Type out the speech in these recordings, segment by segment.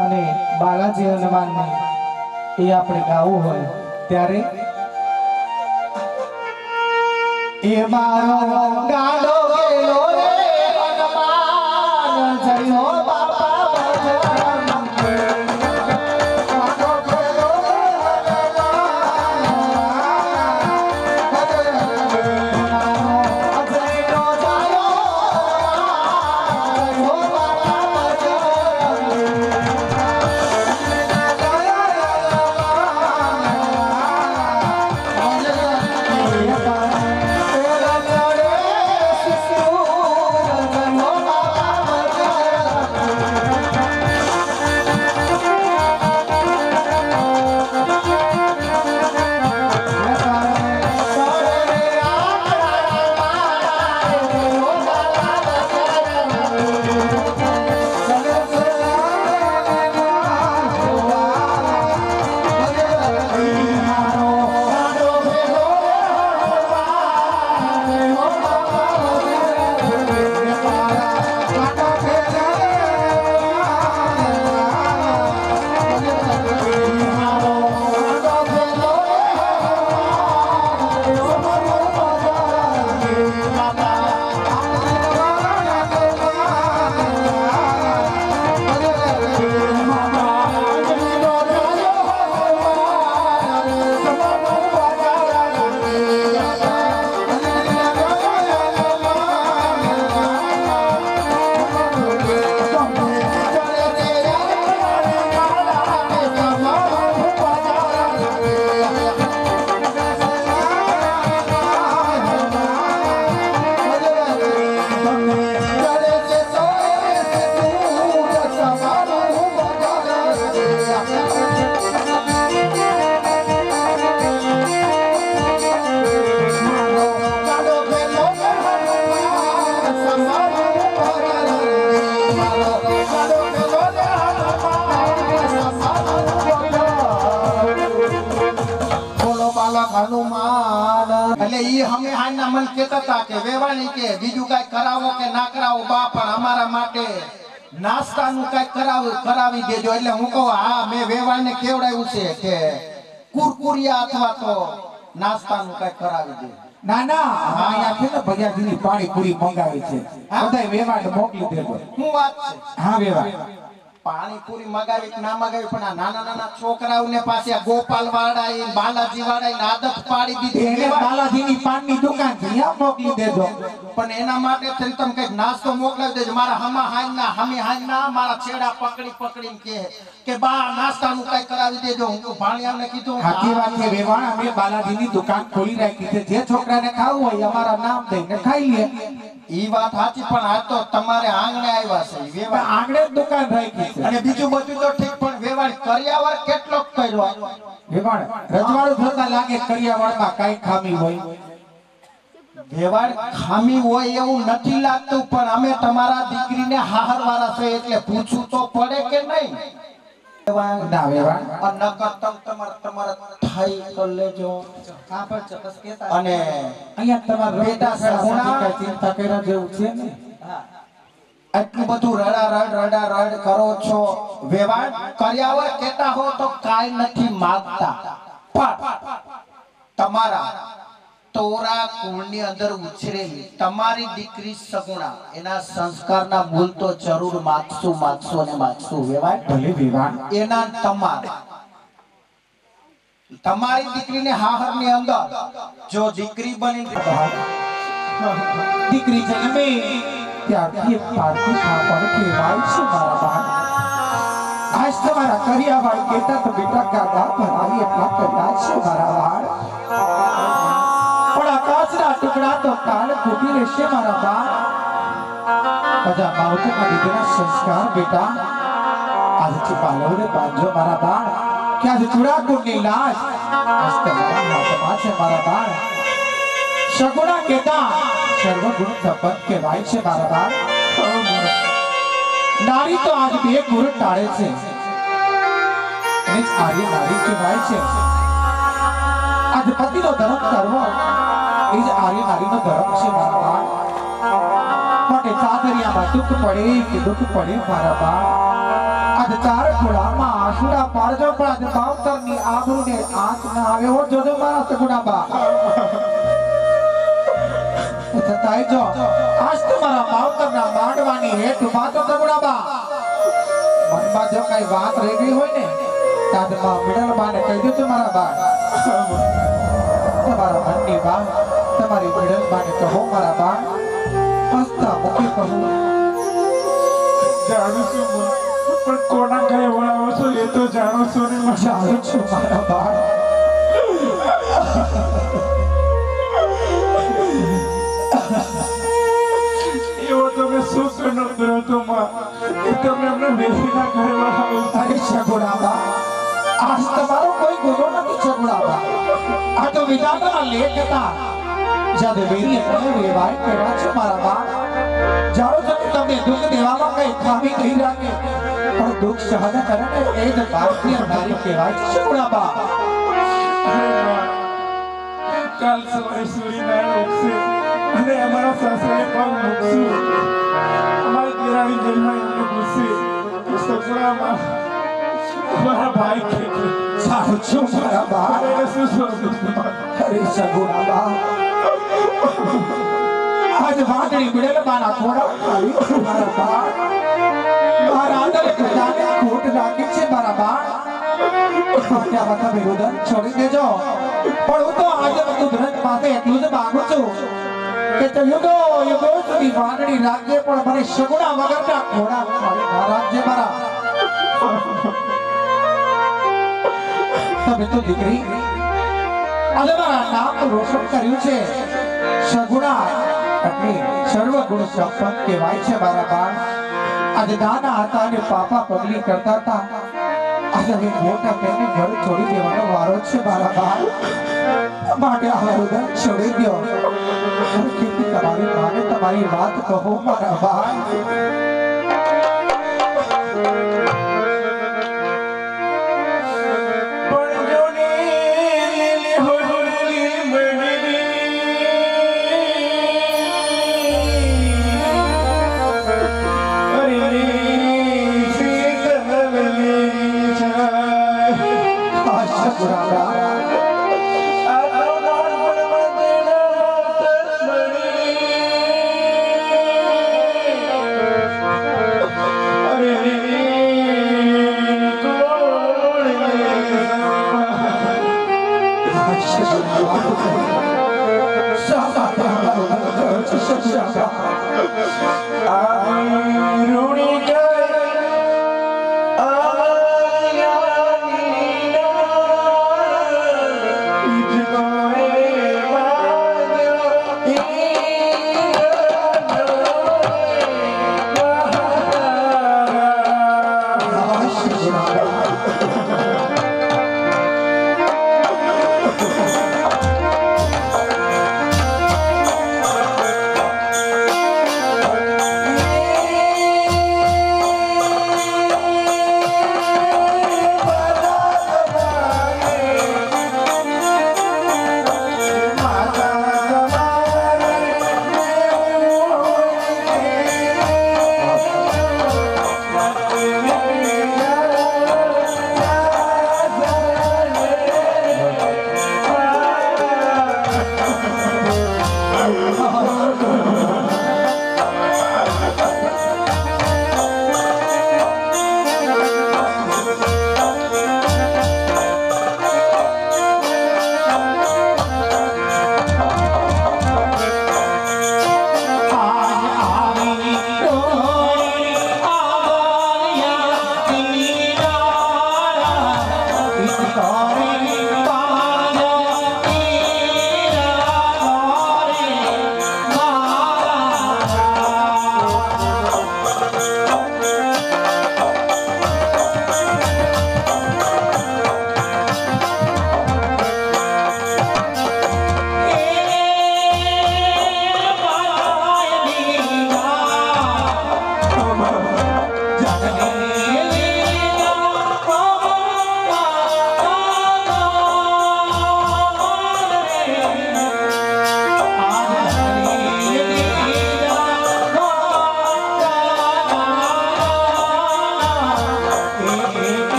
અને બાલાજી હનુમાનની એ આપણે ગાવું હોય ત્યારે એ મારો ઈ હમે હાના મન કેતા હતા કે વેવાણી કે બીજું કઈ કરાવો કે ના કરાવો બા પણ અમારા માટે નાસ્તાનું કઈ કરાવ કરાવી દેજો. એટલે હું કહું હા મેં વેવાણને કેવડાવ્યું છે કે કુરકુરિયા અથવા તો નાસ્તાનું કઈ કરાવી દે. ના ના અહીંયા છે ને પાણી પાણીપુરી મંગાવી છે. બધા વેવાણ મોકલી દેજો. શું વાત છે. હા વેવાણ. પાણીપુરી મગાવી કે ના મગાવી પણ આ નાના નાના છોકરાઓને પાસે આ ગોપાલ વાળા એ બાલાજી વાળા એ આદત પાડી દીધી. એને બાલાજી ની પાનની દુકાન મોકલી દેજો. પણ એના માટે થઈને તમે કંઈક નાસ્તો મોકલાવી દેજો. મારા હમા હાઈ ના હમી હાઈ ના મારા છેડા પકડી પકડી કે કે બા નાસ્તાનું કઈ કરાવી દેજો. હું તો ભાણિયાને કીધું સાચી વાત છે વેવાણ અમે બાલાજીની દુકાન ખોલી રાખી છે. જે છોકરાને ખાવું હોય અમારા નામ દઈને ખાઈ લે. ઈ વાત સાચી પણ આ તો તમારે આંગણે આવ્યા છે આંગણે દુકાન રાખી અને બીજું બધું તો ઠીક પણ વેવાણ કર્યાવર કેટલો કર્યો વેવાણ રજવાડું થતા લાગે કર્યાવરમાં કઈ ખામી હોય. વેવાણ ખામી હોય એવું નથી લાગતું પણ અમે તમારા દીકરીને હાહર વાળા છે એટલે પૂછવું તો પડે કે નહીં? વેવાણ ના વેવાણ. નકર તમ તમાર તમારા થઈ તો લેજો. અને અહીંયા તમારા બેટા સગુણા. ચિંતા કર્યા જેવું છે ને? આટલું બધું રડા રડ રડા રડ કરો છો. વ્યવહાર કર્યા હોય કેતા હો તો કાઈ નથી માંગતા. પણ તમારા તોરા કુળની અંદર ઉછરેલી તમારી દીકરી સગુણા એના સંસ્કારના મૂળ તો જરૂર માગશું માગશું અને માગશું. વ્યવહાર ભલે વ્યવહાર એના તમારા તમારી દીકરીને હાહરની અંદર જો દીકરી બની દીકરી જન્મે ત્યારથી પારકી ખાપણ કહેવાય છે મારા બાળ. આજ તમારા કરિયાવાળ કેતા તો બેટા ગાગા ભરાવી એટલા કર્યા છે મારા બાળ પણ આકાશના ટુકડા તો કાલ ખૂટી રહેશે મારા બાળ બધા માવતરના દીકરા સંસ્કાર બેટા આજથી પાલવને બાંધો મારા બાળ કે આજે ચુડાકુંડની લાશ આજ તમારા મારા બાળ સગુણા કેતા સર્વગુણ સંપન્ન કહેવાય છે મારા નારી તો આજ બે ગુણ ટાળે છે. આર્ય નારી કહેવાય છે. આજ પતિનો ધર્મ કરવો, એ જ આર્ય નારીનો ધર્મ છે, મારા માટે ચાદરિયામાં દુઃખ પડે કે દુઃખ પડે, મારા બાળ. આજ ચાર ઘોડામાં આસુડા પાડજો પણ આજ બાવતરની આબરૂને આંચ ના આવ્યો જોજો મારા સગુણાબા છતાંય જો. આજ તમારા મારા માવતરના માંડવાની હેઠ ઊભા તો મનમાં જો કઈ વાત રહી ગઈ હોય ને તાદમાં મિડલ બાને કહી દેજો મારા બા તમારા મનની વાત તમારી મિડલ બાને કહો મારા બા હસતા મૂકી કહું જાણું છું પણ કોના ઘરે વળાવો છો એ તો જાણો છો ને. જાણું છું મારા બા તમે સુખ કરનો કરો માં. એ તમે અમને વેચીના ઘરે વળાવો છો. અરે છગુણાબા આજ તમારો કોઈ ગુનો નથી છગુણાબા આ તો વિધાતાના લેખ હતા. જ્યારે વેરીએ મને વેવાય કર્યા છો મારા બા જાણો કે તમને દુઃખ દેવામાં કઈ ખામી કહી રાખે. પણ દુઃખ સહન કરે ને એ જ ભારતીય નારી કહેવાય છે છગુણાબા કાલ સવારે સૂર્યનારાયણ ઉગશે અને અમારા સાસરાએ પણ મૂકશું અમારી દેરાણી જેલમાં એમને કે સસરામાં મારા ભાઈ કે. છું? મારા બા અને શું શોધું? અરે સગુણાબા. આજ વાદળી મિડેલ મારા ઘોડા ખાલી મારા બા. મારા આદરે ખજાને ખોટ લાગી છે મારા બા. આ બધા વિરોધન છોડી દેજો. પણ હું તો આજે બધું ધ્રજ પાસે એટલું જ માંગુ છું. કે તો યુગો યુગો સુધી વાદળી રાખજે પણ મને સગુણા વગરના ઘોડા મારે ના મારા તમે તો દીકરી. આજે મારા નામ રોશન કર્યું છે. સગુણા એટલે સર્વગુણ સંપન્ન કહેવાય છે મારા બાળ. આજે નાના હતા અને પાપા પગલી કરતા હતા. આજે હવે મોટા થઈને ઘર છોડી દેવાનો વારો છે મારા બાળ. માટે આ હૃદય છોડી ખેતી તમારી માને તમારી વાત કહો મારા બાળ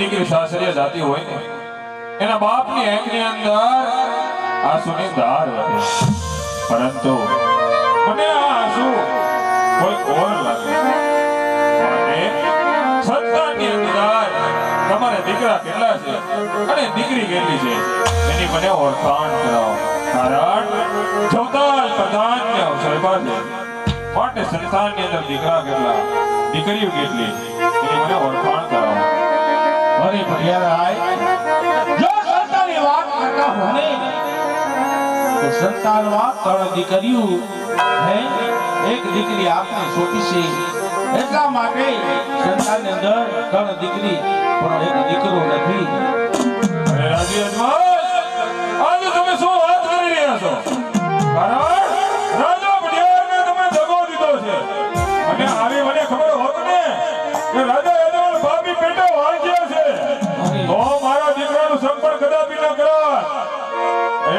દીકરી સાસરીએ જાતી હોય ને, એના બાપની આંખની અંદર આંસુની ધાર વહે પરંતુ મને આ કોઈ ઓર લાગે માટે દીકરા કેટલા છે અને દીકરી કેટલી છે, એની મને ઓળખાણ કરાવો. કારણ જવતાલ પ્રધાનને અવસર છે. માટે સંતાનની અંદર દીકરા કેટલા, દીકરીઓ કેટલી, એની મને ઓળખાણ કરાવો. અરે ભટિયારાય જો સંતાની વાત કરતા હો ને તો સંતાનમાં ત્રણ દીકરીઓ હે એક દીકરી આપને સોંપી છે એટલા માટે સંતાનની અંદર ત્રણ દીકરી પણ એક દીકરો નથી. અરે રાજી અજમલ, આજે તમે શું વાત કરી રહ્યા છો?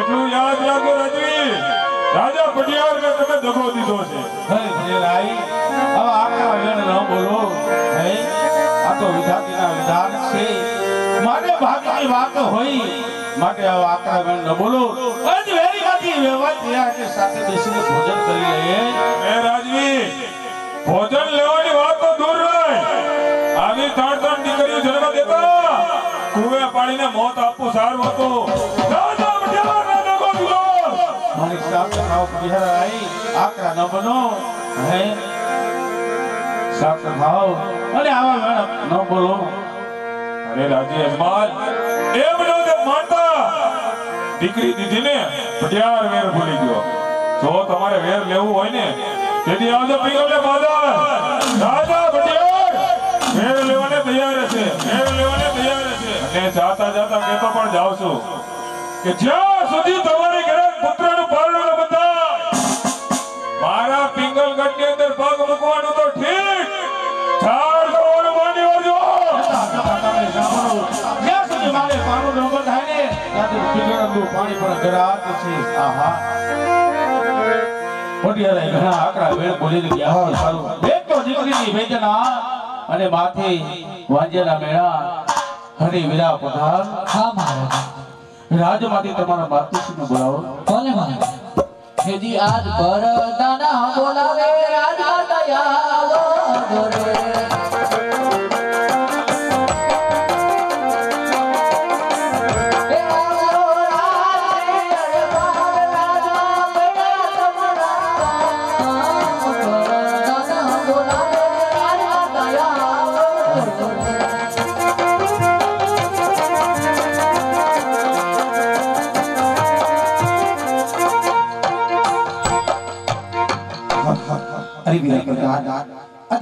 એટલું યાદ રાખો રાજવી રાજા ભટિયારને તમે દગો દીધો છે. હે ભટિયારાય હવે આખા વેણ ન બોલો. હે આ તો વિધાતીના વિધાન છે. મારે ભાગની વાત હોય માટે હવે આકરા વેણ ન બોલો. આજ વેરીમાંથી વ્યવહાર થયા કે સાથે બેસીને ભોજન કરી લઈએ. હે રાજવી ભોજન લેવાની વાત તો દૂર રહે. આવી ત્રણ ત્રણ દીકરીઓ જન્મ દેતા. કુવે પાણીને મોત આપવું સારું હતું. મારી સાથ ખાઓ બિહારાઈ આકરા ન બનો હે સાથ ખાઓ અને આવા વેણ ન બોલો અરે રાજી અજમાલ એમ નો તે માતા દીકરી દીધી ને પટિયાર વેર ભૂલી ગયો જો તમારે વેર લેવું હોય ને તેથી આવજો પિંગલે બાદર રાજા પટિયાર વેર લેવાને તૈયાર છે વેર લેવાને તૈયાર છે અને જાતા જાતા કહેતો પણ જાઉં છું કે જ્યાં સુધી તમારી ઘરે પુત્રનું પારણું ન મારા પિંગલગઢની અંદર પગ મૂકવાનું તો ઠીક. ઝાડ કરવાનું માંડી વાળજો જ્યાં સુધી મારે પાનું નંબર થાય ને ત્યાં સુધી પાણી પણ ગરાત છે. આહા. પટિયારાઈ ઘણા આકરા વેળ બોલીને ગયા. સારું. એક તો દીકરીની વેદના અને માથે વાંજેલા મેળા હરી વિરા પધાર. હા મહારાજ. રાજમાંથી તમારા માતુશ્રીને બોલાવો. કોને ભલે હેજી આજ બરદાના બોલાવે રાજ માતા ગોરે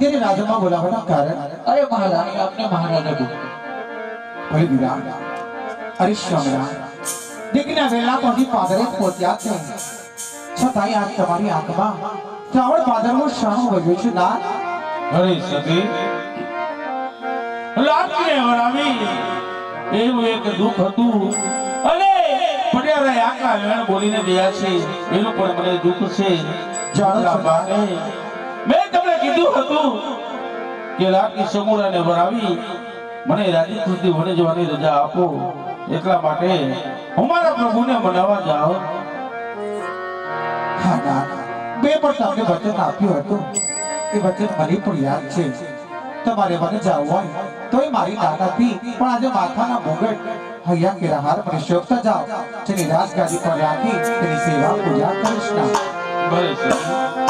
અત્યારે રાજમાં બોલાવવાના કારણ? અરે મહારાણી આપને મહારાજા બોલ અરે વિરા અરે શ્રમરા દીકના વેલા પછી પાદરે પહોંચ્યા છે. છતાંય આજ તમારી આંખમાં શ્રાવણ પાદરનો શાણો વધ્યો છે ના અરે સતી લાગીને વરાવી એવું એક દુઃખ હતું. અને રહ્યા આકરા વેણ બોલીને ગયા છે. એનું પણ મને દુઃખ છે. જાણો બાને મેં તમને કીધું હતું કે લાગી સમુરાને ભરાવી મને રાજી સુધી વડે જવાની રજા આપો. એટલા માટે હું મારા પ્રભુને હા ના બે પણ તમને વચન આપ્યું હતું. એ વચન મને પણ યાદ છે. તમારે મને જવું હોય તો એ મારી નથી પણ આજે માથાના મુગટ હૈયા કેરાહાર મને શોભતા જાઓ. જેની રાજગાદી પર રાખી તેની સેવા પૂજા કરીશ ના. ભલે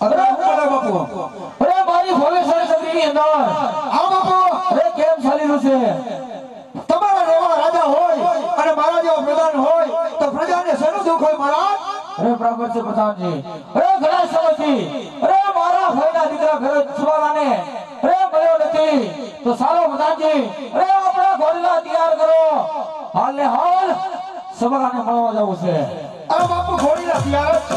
અરે આ તમારા જેવા રાજા હોય અને મારા જેવા પ્રધાન હોય તો પ્રજાને શેનું દુઃખ હોય મહારાજ મારા ભાઈના દીકરા ઘરે સુવાલાને નથી તો સારો પ્રધાનજી અરે આપણા ઘોડીલા તૈયાર કરો હાલ ને હાલ સબલાને મળવા જવું છે અરે બાપુ ઘોડીલા તૈયાર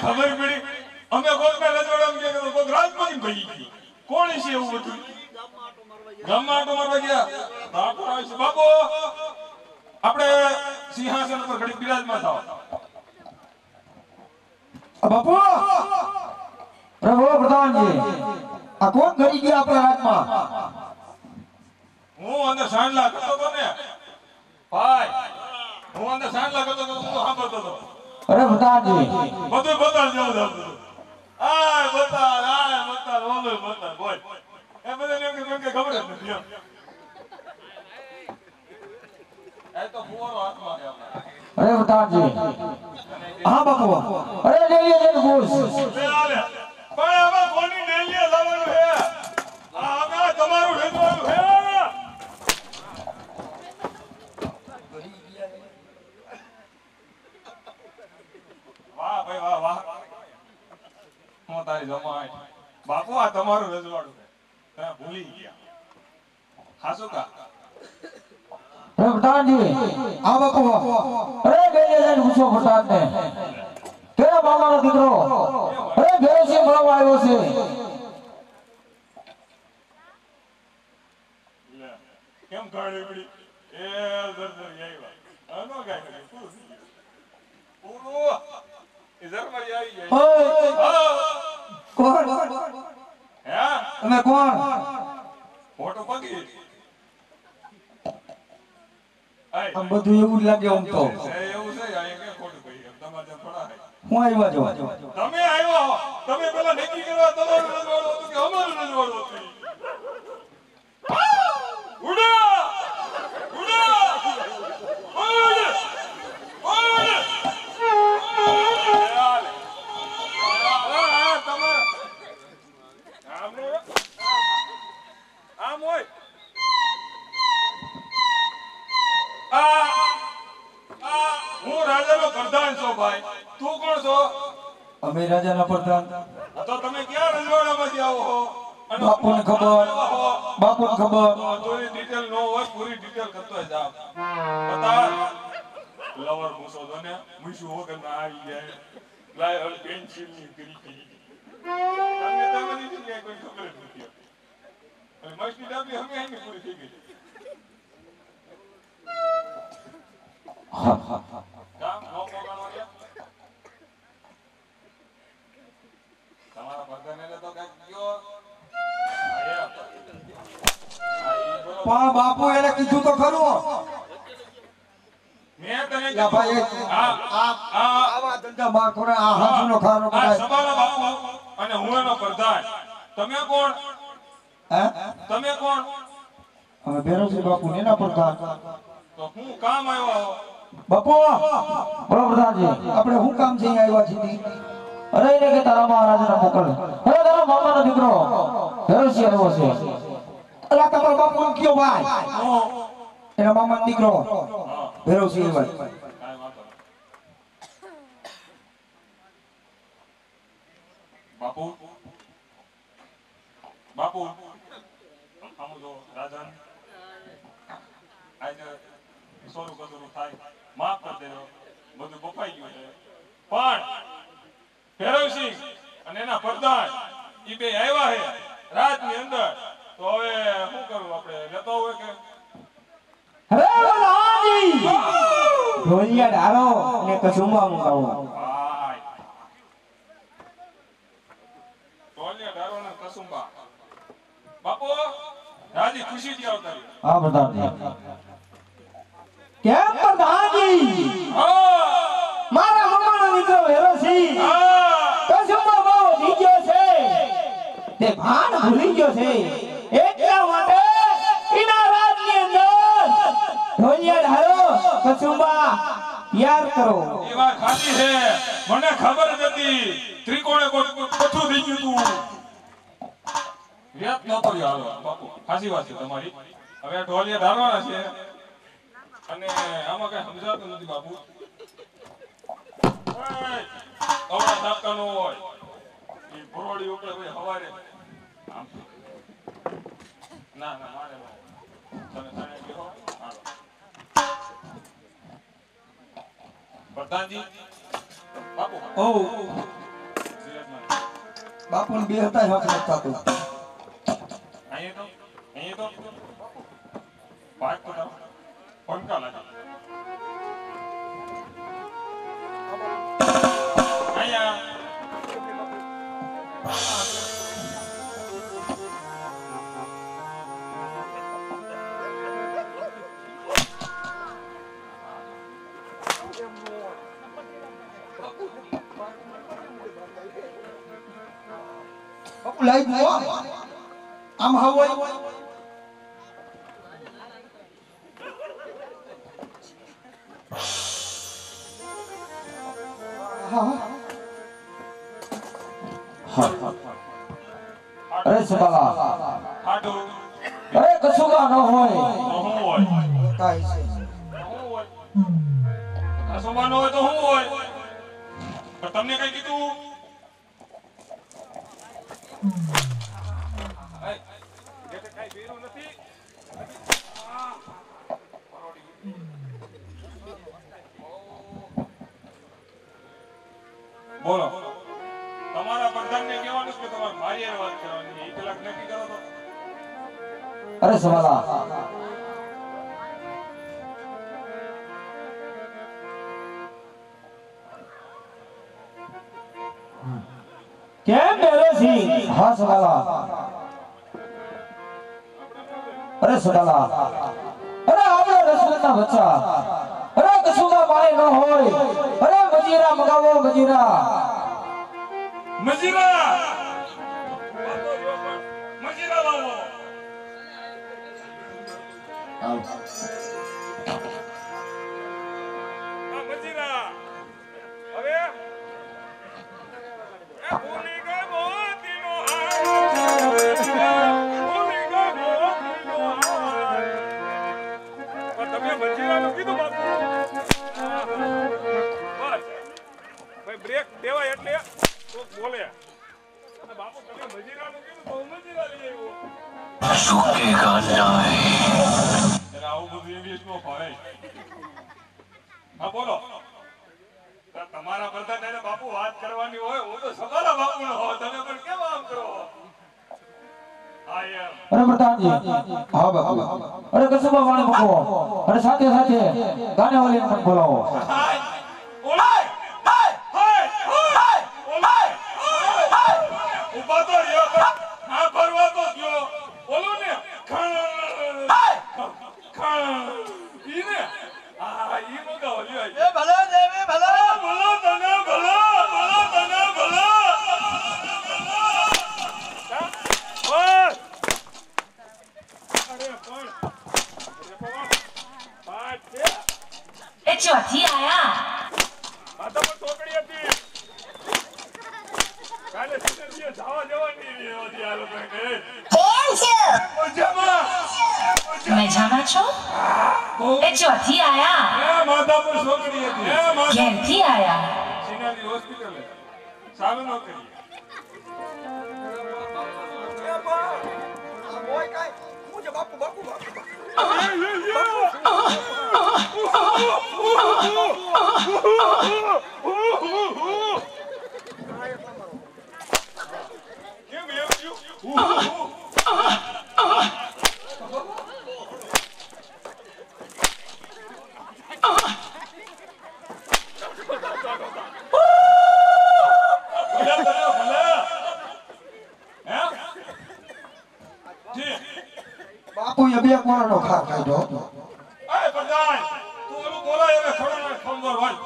ખબર પડી? અમે કોક ને રજવાડામાં ગયા કે કોક રાજપૂતી ભાઈ ગઈ કોણ છે એવું બધું? ગામમાં આટો મારવા ગયા. બાપુ આવે છે. બાપુ આપણે સિંહાસન પર ઘડી બિરાજમાન થાવ બાપુ પ્રભુ પ્રધાનજી આ કોણ ઘડી ગયા આપણા રાજમાં હું અંદર સાંડલા કરતો હતો ને. ભાઈ હું અંદર સાંડલા કરતો હતો હું સાંભળતો હતો. અરે પ્રધાનજી બધું બતાડ જેવું થતું આય બતાડ આય બતાડ ઓલું બતાડ બોલ. એ મને એમ કે કેમ કે ખબર જ નથી એમ. એ તો ફુવારો હાથમાં છે આપણા. અરે પ્રધાનજી હા બાપુ. અરે જઈએ જઈને પૂછ આલે. પણ હવે કોની ડેલીએ લાવવાનું છે? આ હવે તમારું લેવાનું છે? વાહ વાહ. વાહ હું તારી જમાય બાપુ આ તમારું રજવાડું તમે ભૂલી ગયા. હાસુ કા? પ્રધાનજી હા. બાપુ અરે જઈએ જઈને પૂછો પ્રધાનને કેવા મામાનો દીકરો? અરે ઘરે છે મળવા આવ્યો છે. કેમ પડી? એ આવ્યા. પૂરું પૂરું. એ આવી જાય. ઓય કોણ? હે? તમે કોણ? ફોટો પગી આમ બધું એવું લાગે આમ તો. એવું છે ખોટું તમારે થોડા હું આવ્યા છો. તમે આવ્યા તમે પેલા નક્કી કરવા તમારું રજવાડું હતું કે અમારું રજવાડું ભાઈ તું કોણ છો? અમે રાજાના પ્રધાન. તો તમે ક્યાં રજવાડામાંથી આવો છો? બાપુને ખબર. બાપુને ખબર. થોડી ડિટેલ નો હોય પૂરી ડિટેલ કરતો જા બતા લવર મૂસો દોને મૂસું વગર ના આવી જાય. લાય હળ પેન્સિલની કરી કરી તમને તો બધી કે કોઈ ખબર નથી અને મસ્તી ડાબી હમે અહીં પૂરી થઈ ગઈ. હા હા હા. કામ નો પોગાણો રે તમારા તો કંઈક બાપુ એને કીધું તો ખરું. મેં તને ભાઈ, આ આ આ આવા ધંધા બહાર આ હાથુનો ખારો કરાય સભાના બાપુ અને હું એનો પ્રધાન. તમે કોણ? હે? તમે કોણ? અમે બેરોજી બાપુ એના પ્રધાન. તો હું કામ આવ્યો? બાપુ પ્રધાનજી આપણે શું કામ જઈ આવ્યા છીએ? અરે કે તારા મહારાજને મોકલ અરે તારા મામાનો દીકરો ભેરસી આવ્યો છે. અલા બાપ બાપુ કયો ભાઈ? એના મામાનો દીકરો હા આવ્યો બાપુ? બાપુ? આમ જો રાજન આજે સોરું કદરું થાય. માફ કરી દેજો. બધું બફાઈ ગયું છે. પણ બે આવ્યા છે રાતની અંદર. તો હવે શું કરવું આપણે? લેતો હોય કે અરે પ્રધાનજી ઢોલિયા ઢારો ને કસુંબા મુકાવો. ભાઈ ટોલિયા ડારોના કસુંબા બાપુ રાજી ખુશીથી આવતા હા પ્રધાનજી. કેમ પ્રધાનજી? મારા મમ્માનો દીકરો વેરોસી હા કસુંબા બહુ વધી ગયો છે તે ભાન ભૂલી ગયો છે. એટલા માટે એના રાજની અંદર ઢોલિયા ઢારો કચુંબા તૈયાર કરો. એ વાત સાચી છે. મને ખબર નથી ત્રિકોણે કઠું થઈ ગયું તું વ્યાપ ન કર્યો હાલો, બાપુ. સાચી વાત છે તમારી. હવે ઢોલિયા ધારવાના છે. અને આમાં કઈ સમજાતું નથી, બાપુ. અવળા ધાપકા નો હોય. એ ભરોડી ઉપર કોઈ હવારે. ના ના મારે તને કહો હાલો પ્રધાનજી બાપુ ઓ. બાપુને બે હતા હક નથી થતું અહીંયા તો અહીંયા તો. પાંચ તો પંખા લાગે. લાઈ દો આમ હોય. અરે સબાલા અરે કસુંબા ન હોય. તો શું હોય. કાઈ છે. શું હોય હોય તો શું હોય. તમને કઈ કીધું? મજીરા! મજીરા લાવો. આ મજીરા. હવે? એ ભૂલી ગઈ મોતીનો ભૂલી ગઈ મોતીનો હાર. તમે મજીરાનું કીધું બાપુ. બસ. ભાઈ બ્રેક દેવાય એટલે બોલે. બાપુ તમે મજીરાનું કીધું તો મજીરા લઈ આવ્યો એટલે આવું બધું ઇંગ્લિશમાં ભણાય. હા બોલો. તમારા પ્રધાન એને બાપુ વાત કરવાની હોય હું તો સવારા બાપુ નો હોય તમે પણ કેમ આમ કરો? અરે પ્રધાનજી હા બાપુ અરે કસુંબા મારે મગાવો અરે સાથે સાથે ગાને વાલીને પણ બોલાવો ઓલાય હાય હાય હાય ઓલાય હાય ઊભા તો રહ્યો પણ આ ફરવા તો ગયો બોલો ને ખણ ખણ ઈ ને આ ઈ મગાવો લ્યો એ ભલો દેવે ભલો ભલો તને ભલો ભલો તને ભલો બસ અરે પણ અરે પણ પાંચ છે એ ચોથી આયા આ તો પણ ચોકડી હતી કાલે સિનેરીએ જવા જવાની હતી આ લોકોને કહે. મજામાં મજામાં છો એ ચોથી આયા એ માધા પર છોકરી હતી એ માધા ઘેરથી આયા સિનેરી હોસ્પિટલે ચાલુ ન કરીએ કેમ એવું બે કોણાનો ખાર કાઢ્યો અરે પ્રધાન હોય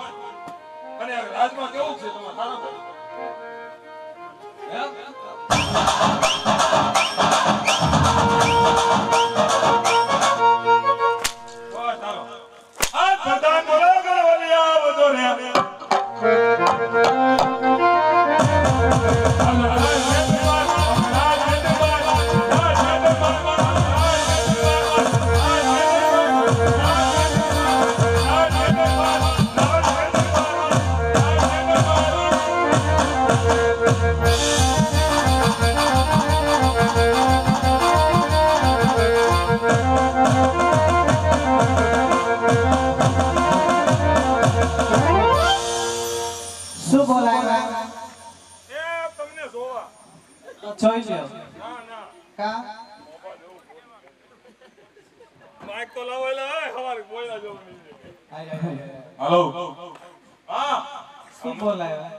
અને રાજમાં કેવું છે તમારે? સારું? હાલો. હા. શું બોલાય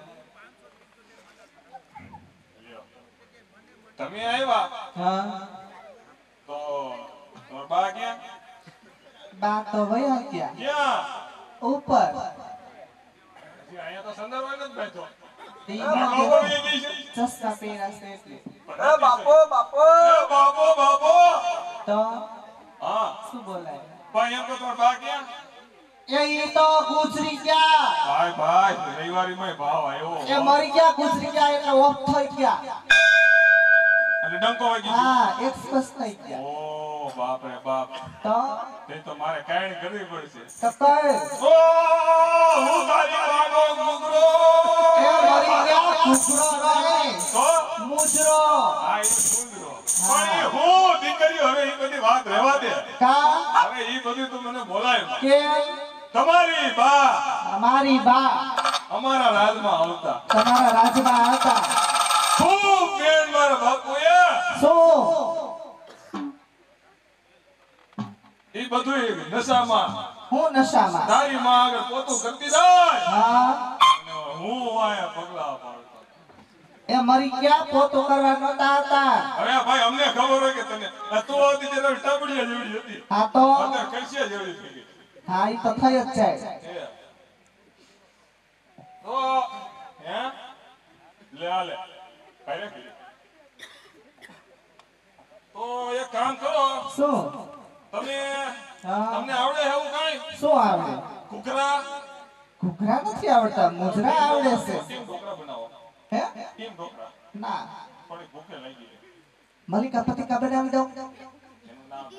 તમે આવ્યા હા. તો બા ક્યાં? બા તો વયા ક્યાં ક્યાં? ઉપર. અહીંયા તો સંદર્ભ જ બેઠો. છે. એટલે. બાપો બાપો. એ બાપો બાપો. તો? હા. શું બોલાય? ભાઈ એમ તો તમારા બા ક્યાં એ તો ગુજરી ગયા. ભાઈ ભાઈ રવિવારી માં ભાવ આવ્યો. એ મરી ગયા ગુજરી ગયા એટલે ઓફ થઈ ગયા. અને ડંકો વાગી ગયો. હા એક્સપ્રેસ થઈ ગયા. ઓ બાપ રે બાપ. તો? તે તો મારે કાયણ કરવી પડશે. તો ઓ હું તારી બાનો ગુગરો એ મરી ગયા ગુજરો નહીં તો? મુજરો. આ પણ હું હવે ઈ બધી વાત રહેવા દે. હવે ઈ બધું તું મને બોલાય કે? તમારી બા. અમારી બા. અમારા રાજમાં આવતા. તમારા રાજમાં હતા ખૂબ બેન મારા બાપુએ? શું? ઈ બધું નશામાં. હું નશામાં? તારી માં આગળ પોતું કરતી જાય. હા. હું આયા પગલા પાડતો એ મરી ક્યાં પોતો કરવા નતા હતા અરે ભાઈ અમને ખબર હોય કે તને આ તું હતી ત્યારે ટાબડિયા જેવડી હતી. હા તો? અત્યારે કળશિયા જેવડી થઈ હા ઈ તો થઈ જ જાય. તો હે? લે આ લે. પહેલે તો એક કામ કરો. શું? તમે તમને આવડે એવું કાંઈ? શું આવડે? ઘૂઘરા. ઘૂઘરા નથી આવડતા મુજરા આવડે છે. કુકરા બનાવો. હે? કેમ ઢોકળા? ના. થોડી ભૂખે લાગી ગઈ. મલિકા પતિકા બનાવી દઉં એનું નામ.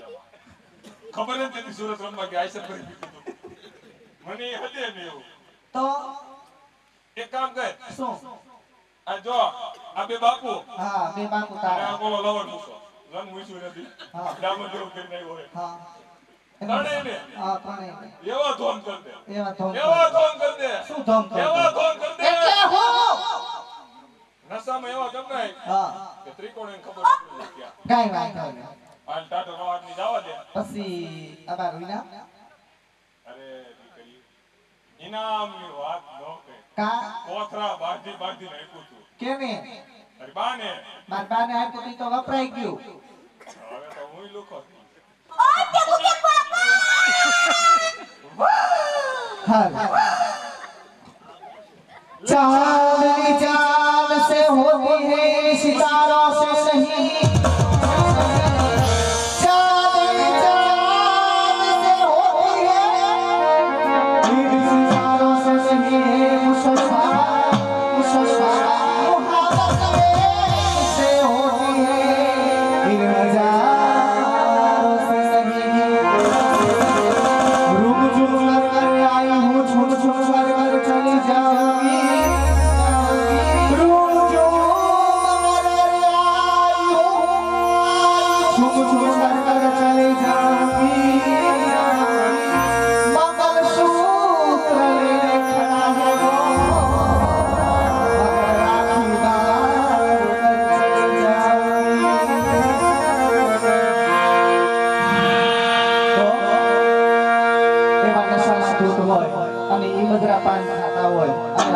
ખબર જ નથી સુરત રમવા કે આયસર કરી દીધું. મને હદે નહીં એવું. તો એક કામ કર. શું? આ જો આ બે બાપુ. હા બે બાપુ તારા. આ બોલો લવણ મૂકો રંગ મૂક્યું નથી. હા. ડામર જેવું કરીને આવ્યો હોય. હા. ત્રણેયને. હા ત્રણેય એવા ધોન કર દે એવા ધોમ એવા ધોન કર દે શું ધોમ કરે? એવા ધોન કર દે એટલે હું ત્રિકોણ એને ખબર નહીં. જવા દે. પછી અમાર રૂઈના અરે દીકરી કે? કા બાને. માર બાને આ તો તો વપરાઈ ગયું. હવે તો હું લુખો હા चांद से होती है सितारों से नहीं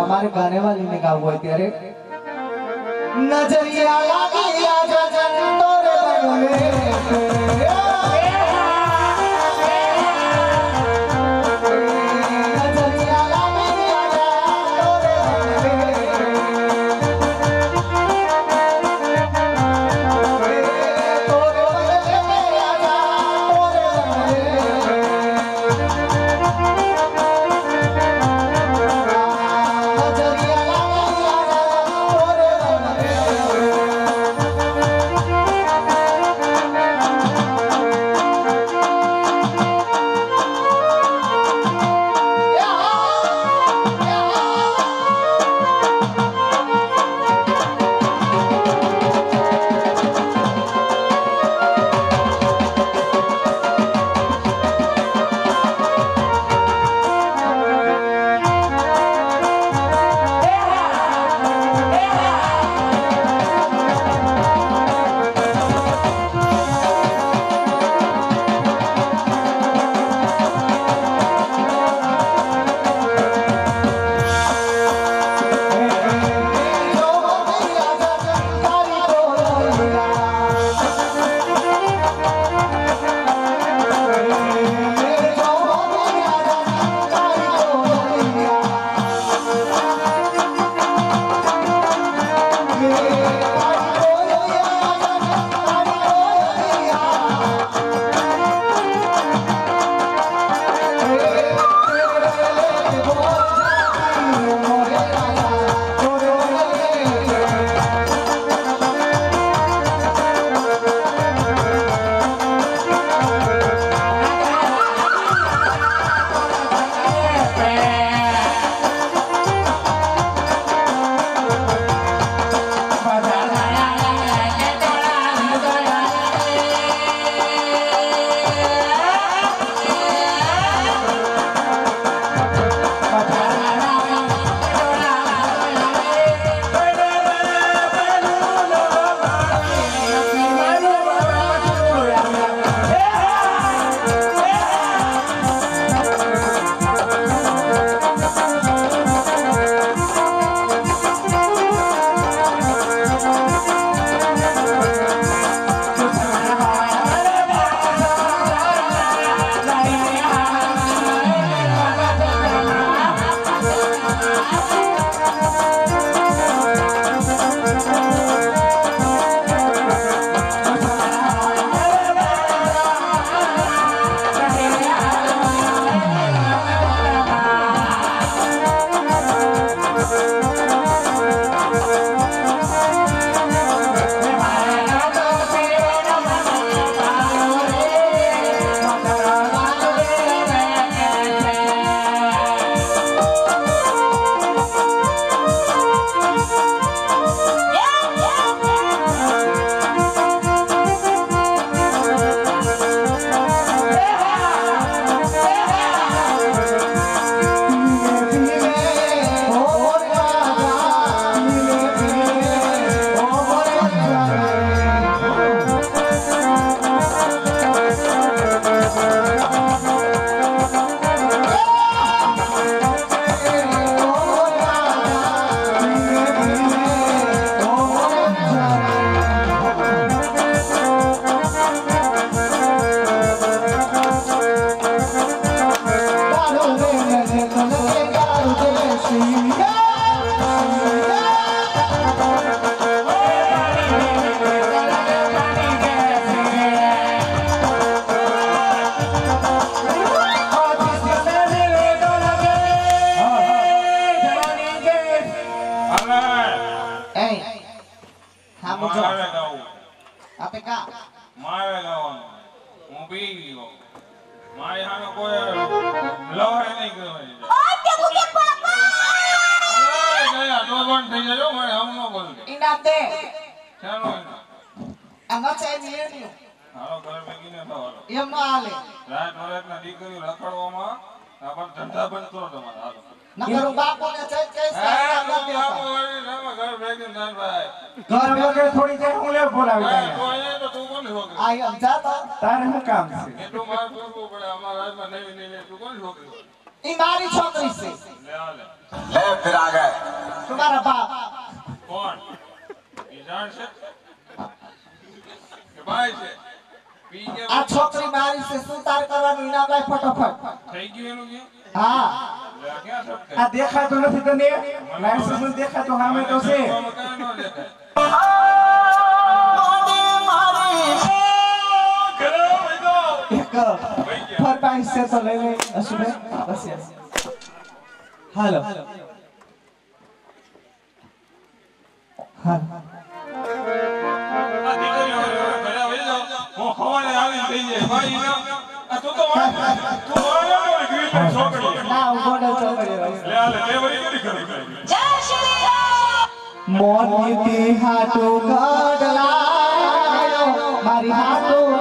અમારે ગાનેવાલીને ગાવું હોય ત્યારે નજરિયા લાગી આજા હાલો નકર હું બાપુને કે હા, આ તું નથી બાપુ હોતા. વળી તમે ઘર ભેગી ના ભાઈ ઘર વગર થોડી જાય હું લેવ બોલાવી આ એમ તારે શું કામ છે? એટલું મારે પૂછવું પડે અમારા હાથમાં નવી નવી તું કોણ છોકરી? ઈ મારી છોકરી છે. લે આ લે તમારા બાપ. કોણ? ઈ છે? કે ભાઈ છે? આ છોકરી મારી છે શું તાર કરવાનું? ઈના ભાઈ ફટોફટ. થઈ ગયું એનું હા. લે આ દેખાતો નથી તને? લાયસન્સ દેખાતો સામે તો છે. એક તો લઈ હાલો. હું સવારે આવી જઈએ મોની તે હાટો ગડલાયો મારી હાથો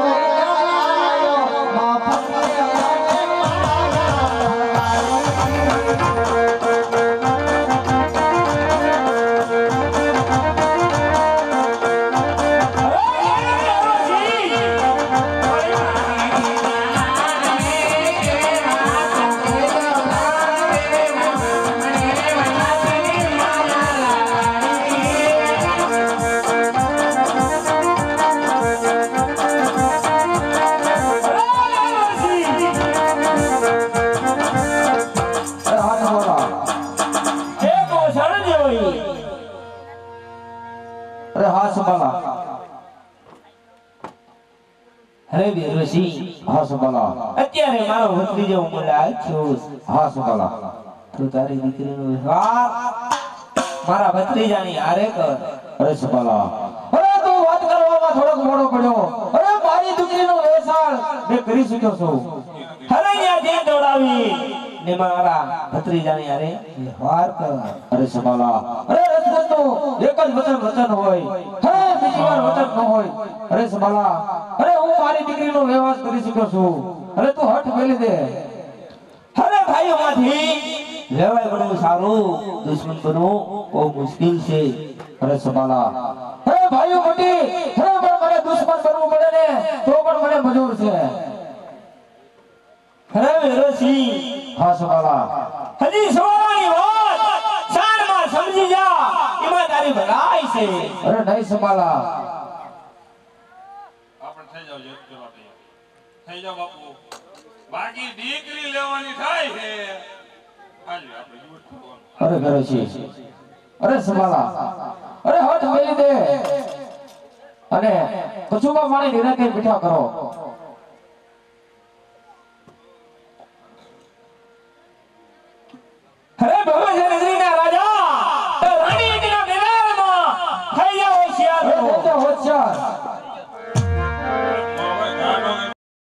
અરે વીરવસી હાથ સંભાળા અત્યારે મારો ભત્રીજો મુલાય થયો હાથ સંભાળા તો તારી દીકરીનો વિવાહ મારા ભત્રીજાની હારે કર. અરે અરે તું વાત કરવામાં થોડોક મોડો પડ્યો. અરે મારી દીકરીનો વેસાળ મેં કરી શક્યો છું. અરે અહીંયા જે દોડાવી મારા ભત્રીજાની અરે વ્યવહાર કર અરે સંભાળા અરે રજપૂતનું એક જ વચન વચન હોય હે બીજી વાર વચન ન હોય અરે સંભાળા અરે હું મારી દીકરીનો વ્યવહાર કરી શક્યો છું અરે તું હઠ મેલી દે હવે ભાઈઓમાંથી લેવાય બનવું સારું દુશ્મન બનવું બહુ મુશ્કેલ છે અરે સંભાળા અરે ભાઈઓ મોટી હે પણ મને દુશ્મન બનવું પડે ને તો પણ મને મજૂર છે હવે વીરવસી હા સંભાળા હજી સવારની વાત. શાનમાં સમજી જા. ઈમાનદારી ભલાઈ છે. અરે નહીં સવાલા આપણ થઈ જાવ એક કરવા થઈ જાવ બાપુ. બાકી દીકરી લેવાની થાય છે. આજે આપણે કરવાનું અરે ઘરે છે. અરે સવાલા અરે હઠ મેલી દે. અને કચુબા પાણી નિરાકે મીઠા કરો. અરે ભવ નરેન્દ્રના રાજા!